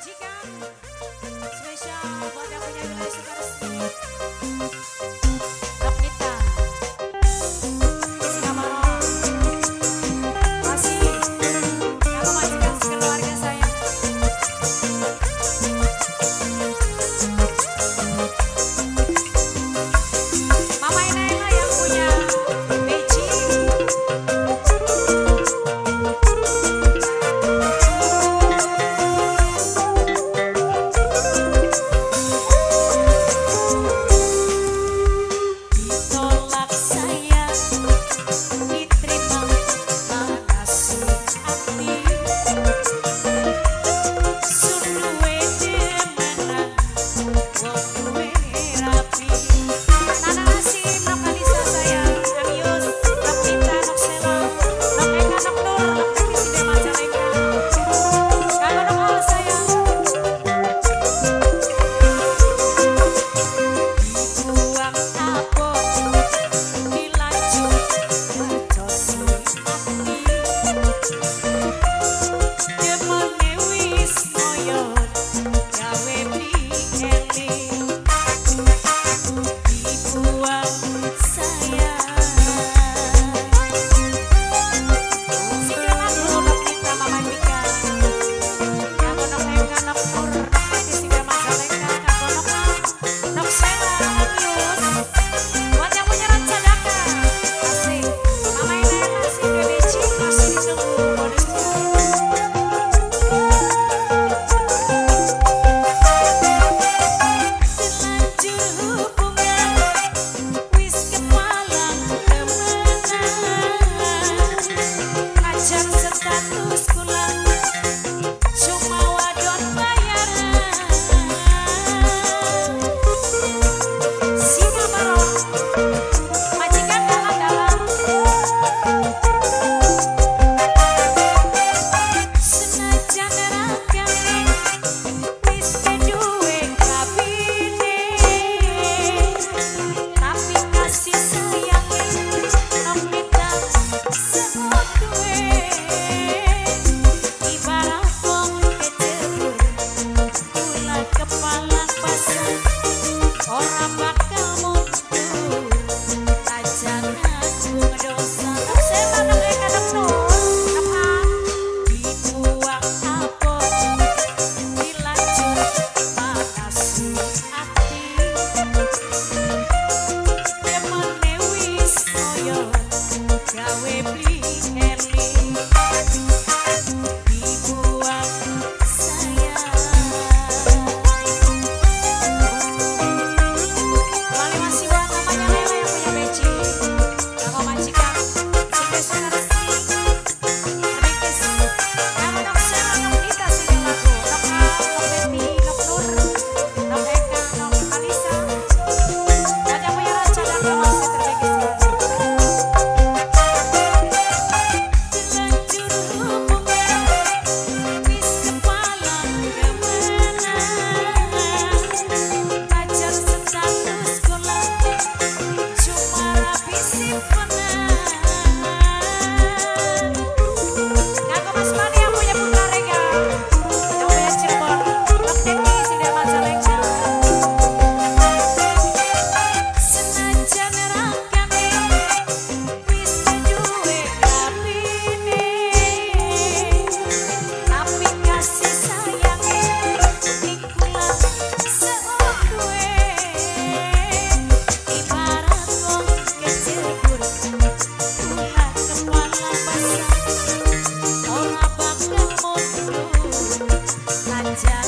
Thank dekat presenta time.